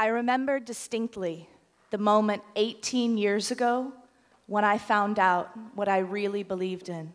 I remember distinctly the moment 18 years ago when I found out what I really believed in.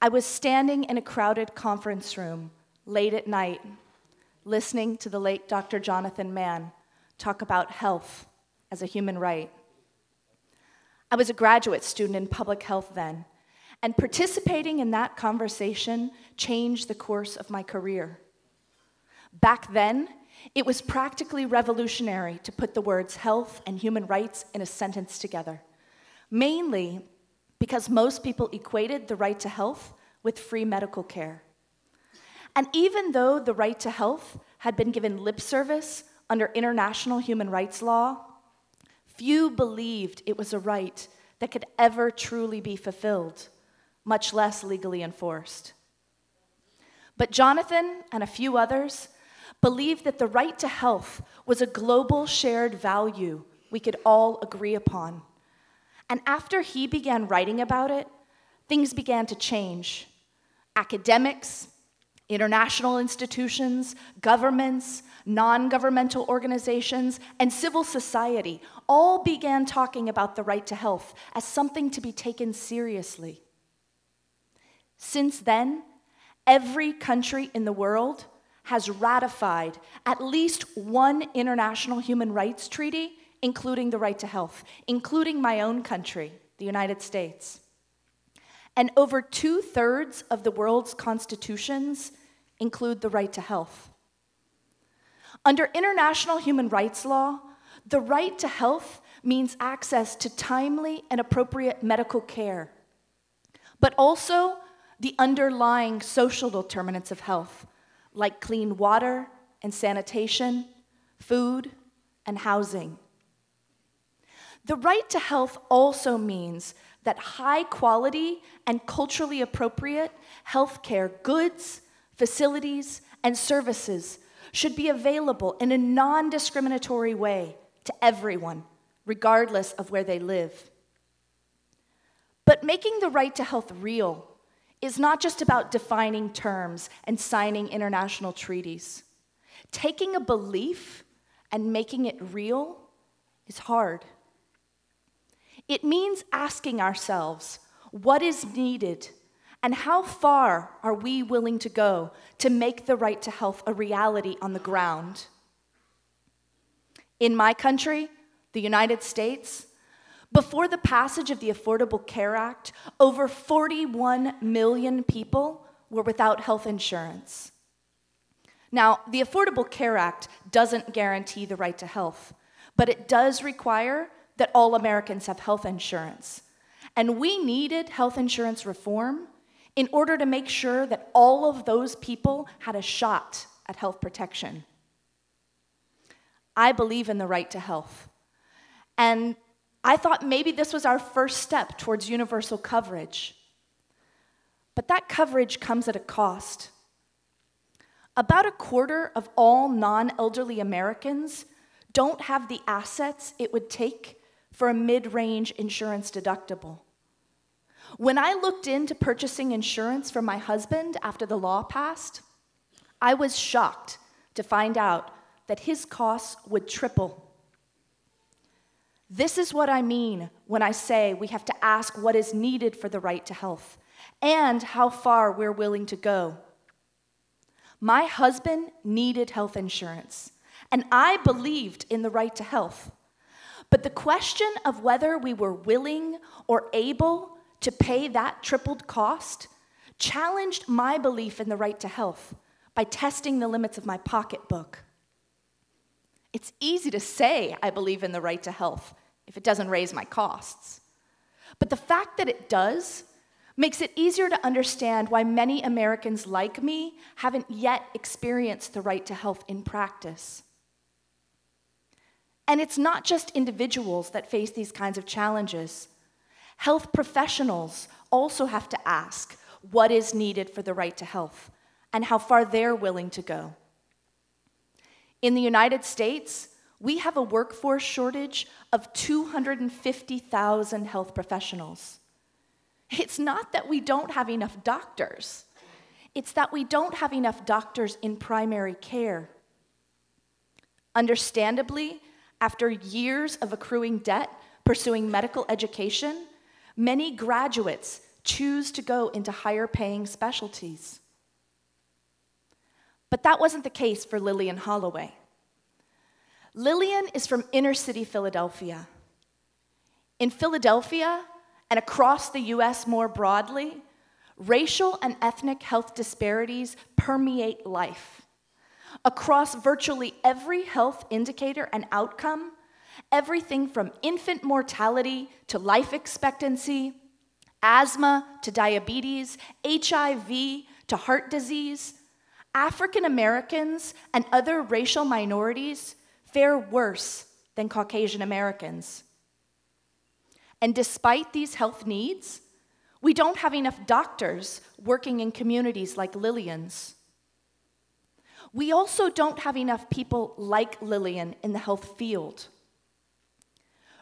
I was standing in a crowded conference room late at night, listening to the late Dr. Jonathan Mann talk about health as a human right. I was a graduate student in public health then, and participating in that conversation changed the course of my career. Back then, it was practically revolutionary to put the words health and human rights in a sentence together, mainly because most people equated the right to health with free medical care. And even though the right to health had been given lip service under international human rights law, few believed it was a right that could ever truly be fulfilled, much less legally enforced. But Jonathan and a few others believed that the right to health was a global shared value we could all agree upon. And after he began writing about it, things began to change. Academics, international institutions, governments, non governmental organizations, and civil society all began talking about the right to health as something to be taken seriously. Since then, every country in the world has ratified at least one international human rights treaty, including the right to health, including my own country, the United States. And over two thirds of the world's constitutions include the right to health. Under international human rights law, the right to health means access to timely and appropriate medical care, but also the underlying social determinants of health, like clean water and sanitation, food, and housing. The right to health also means that high quality and culturally appropriate healthcare goods, facilities, and services should be available in a non discriminatory way to everyone, regardless of where they live. But making the right to health real is not just about defining terms and signing international treaties. Taking a belief and making it real is hard. It means asking ourselves what is needed and how far are we willing to go to make the right to health a reality on the ground. In my country, the United States, before the passage of the Affordable Care Act, over 41 million people were without health insurance. Now, the Affordable Care Act doesn't guarantee the right to health, but it does require that all Americans have health insurance. And we needed health insurance reform in order to make sure that all of those people had a shot at health protection. I believe in the right to health. And I thought maybe this was our first step towards universal coverage. But that coverage comes at a cost. About a quarter of all non elderly Americans don't have the assets it would take for a mid range insurance deductible. When I looked into purchasing insurance for my husband after the law passed, I was shocked to find out that his costs would triple this is what I mean when I say we have to ask what is needed for the right to health and how far we're willing to go. My husband needed health insurance, and I believed in the right to health. But the question of whether we were willing or able to pay that tripled cost challenged my belief in the right to health by testing the limits of my pocketbook. It's easy to say I believe in the right to health if it doesn't raise my costs. But the fact that it does makes it easier to understand why many Americans like me haven't yet experienced the right to health in practice. And it's not just individuals that face these kinds of challenges. Health professionals also have to ask what is needed for the right to health and how far they're willing to go. In the United States, we have a workforce shortage of 250,000 health professionals. It's not that we don't have enough doctors, it's that we don't have enough doctors in primary care. Understandably, after years of accruing debt pursuing medical education, many graduates choose to go into higher paying specialties. But that wasn't the case for Lillian Holloway. Lillian is from inner city Philadelphia. In Philadelphia and across the US more broadly, racial and ethnic health disparities permeate life. Across virtually every health indicator and outcome, everything from infant mortality to life expectancy, asthma to diabetes, HIV to heart disease, African Americans and other racial minorities fare worse than Caucasian Americans. And despite these health needs, we don't have enough doctors working in communities like Lillian's. We also don't have enough people like Lillian in the health field.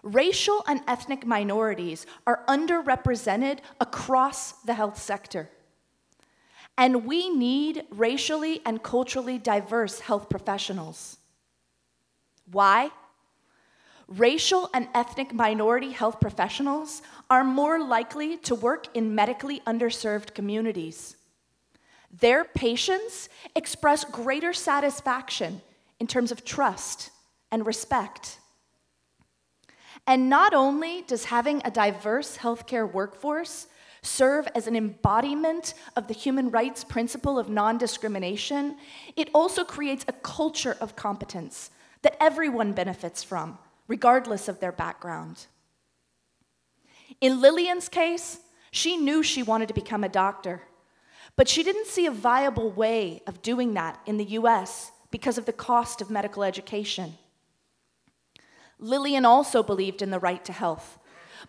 Racial and ethnic minorities are underrepresented across the health sector. And we need racially and culturally diverse health professionals. Why? Racial and ethnic minority health professionals are more likely to work in medically underserved communities. Their patients express greater satisfaction in terms of trust and respect. And not only does having a diverse healthcare workforce serve as an embodiment of the human rights principle of non discrimination, it also creates a culture of competence that everyone benefits from, regardless of their background. In Lillian's case, she knew she wanted to become a doctor, but she didn't see a viable way of doing that in the US because of the cost of medical education. Lillian also believed in the right to health,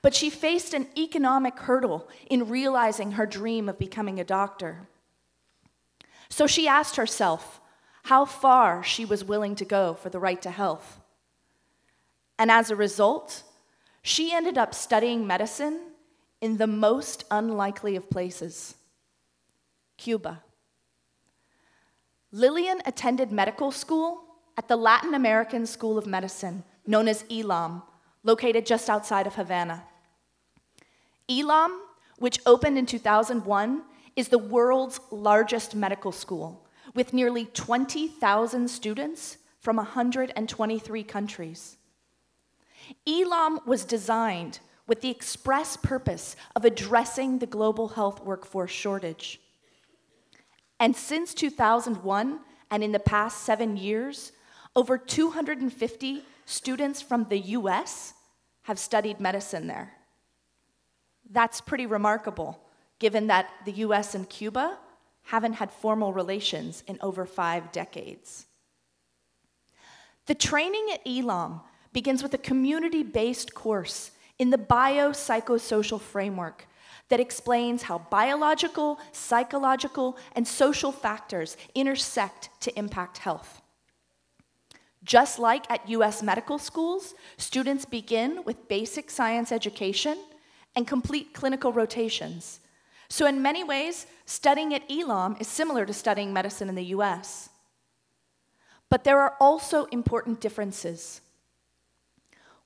but she faced an economic hurdle in realizing her dream of becoming a doctor. So she asked herself how far she was willing to go for the right to health. And as a result, she ended up studying medicine in the most unlikely of places Cuba. Lillian attended medical school at the Latin American School of Medicine, known as ELAM, located just outside of Havana. ELAM, which opened in 2001, is the world's largest medical school with nearly 20,000 students from 123 countries. ELAM was designed with the express purpose of addressing the global health workforce shortage. And since 2001, and in the past seven years, over 250 students from the US have studied medicine there. That's pretty remarkable, given that the US and Cuba haven't had formal relations in over five decades. The training at ELAM begins with a community based course in the biopsychosocial framework that explains how biological, psychological, and social factors intersect to impact health. Just like at US medical schools, students begin with basic science education and complete clinical rotations so, in many ways, studying at ELAM is similar to studying medicine in the US. But there are also important differences.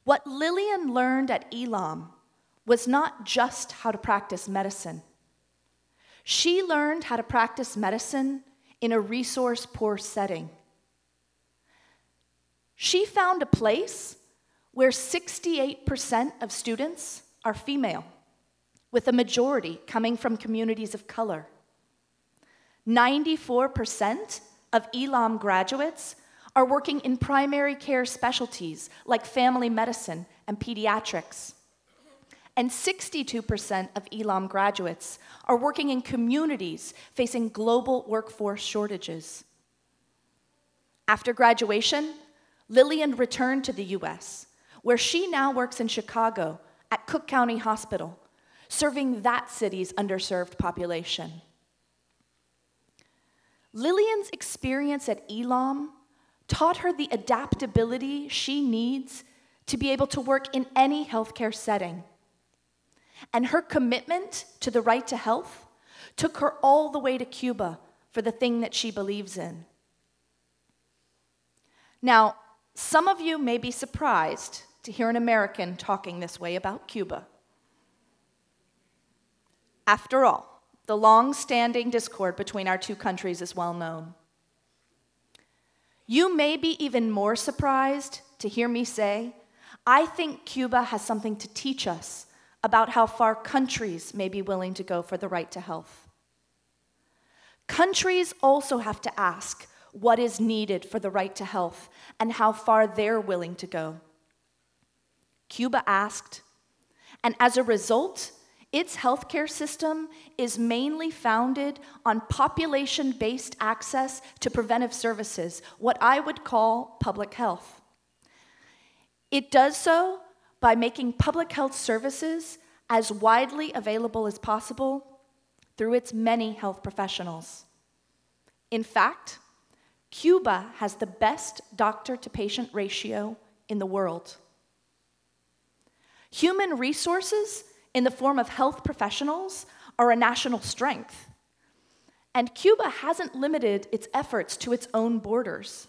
What Lillian learned at ELAM was not just how to practice medicine. She learned how to practice medicine in a resource poor setting. She found a place where 68% of students are female with a majority coming from communities of color. 94% of ELAM graduates are working in primary care specialties like family medicine and pediatrics. And 62% of ELAM graduates are working in communities facing global workforce shortages. After graduation, Lillian returned to the US, where she now works in Chicago at Cook County Hospital serving that city's underserved population. Lillian's experience at Elam taught her the adaptability she needs to be able to work in any healthcare setting. And her commitment to the right to health took her all the way to Cuba for the thing that she believes in. Now, some of you may be surprised to hear an American talking this way about Cuba. After all, the long standing discord between our two countries is well known. You may be even more surprised to hear me say, I think Cuba has something to teach us about how far countries may be willing to go for the right to health. Countries also have to ask what is needed for the right to health and how far they're willing to go. Cuba asked, and as a result, its healthcare system is mainly founded on population based access to preventive services, what I would call public health. It does so by making public health services as widely available as possible through its many health professionals. In fact, Cuba has the best doctor to patient ratio in the world. Human resources in the form of health professionals are a national strength. And Cuba hasn't limited its efforts to its own borders.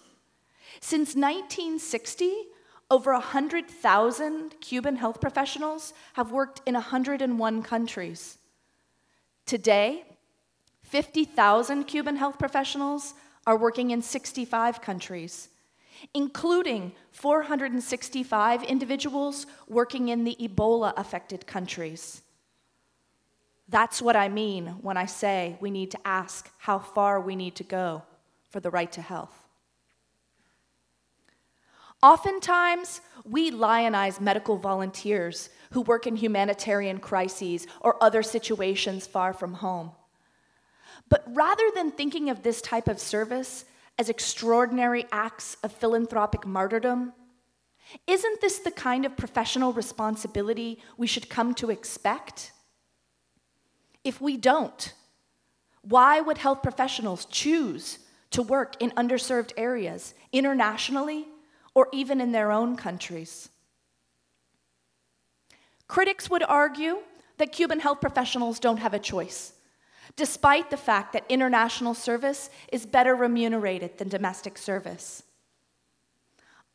Since 1960, over 100,000 Cuban health professionals have worked in 101 countries. Today, 50,000 Cuban health professionals are working in 65 countries, including 465 individuals working in the Ebola affected countries. That's what I mean when I say we need to ask how far we need to go for the right to health. Oftentimes, we lionize medical volunteers who work in humanitarian crises or other situations far from home. But rather than thinking of this type of service as extraordinary acts of philanthropic martyrdom, isn't this the kind of professional responsibility we should come to expect? If we don't, why would health professionals choose to work in underserved areas internationally or even in their own countries? Critics would argue that Cuban health professionals don't have a choice despite the fact that international service is better remunerated than domestic service.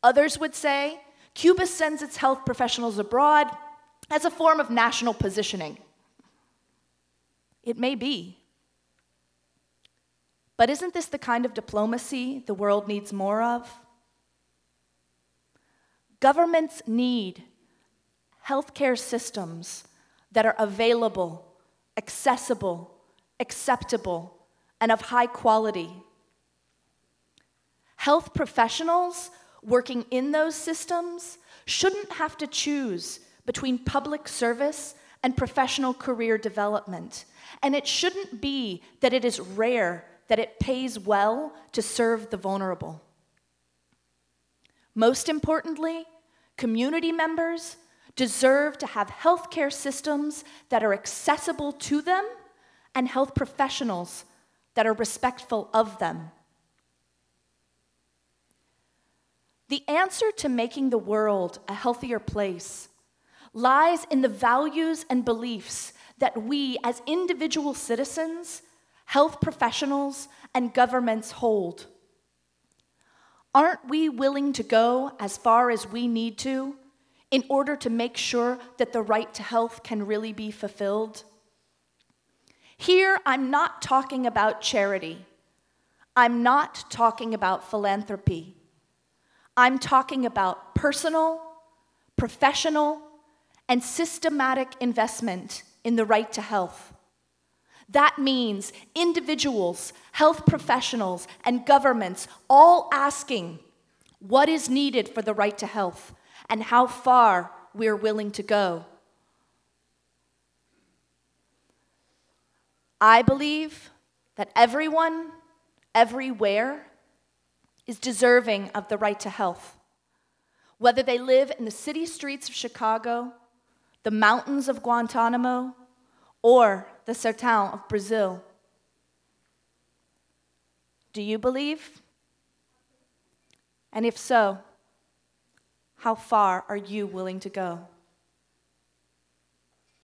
Others would say Cuba sends its health professionals abroad as a form of national positioning. It may be. But isn't this the kind of diplomacy the world needs more of? Governments need healthcare systems that are available, accessible, acceptable, and of high quality. Health professionals working in those systems shouldn't have to choose between public service and professional career development. And it shouldn't be that it is rare that it pays well to serve the vulnerable. Most importantly, community members deserve to have healthcare systems that are accessible to them and health professionals that are respectful of them. The answer to making the world a healthier place lies in the values and beliefs that we, as individual citizens, health professionals, and governments hold. Aren't we willing to go as far as we need to in order to make sure that the right to health can really be fulfilled? Here, I'm not talking about charity. I'm not talking about philanthropy. I'm talking about personal, professional, and systematic investment in the right to health. That means individuals, health professionals, and governments all asking what is needed for the right to health and how far we're willing to go. I believe that everyone, everywhere, is deserving of the right to health. Whether they live in the city streets of Chicago, the mountains of Guantanamo, or the sertão of Brazil. Do you believe? And if so, how far are you willing to go?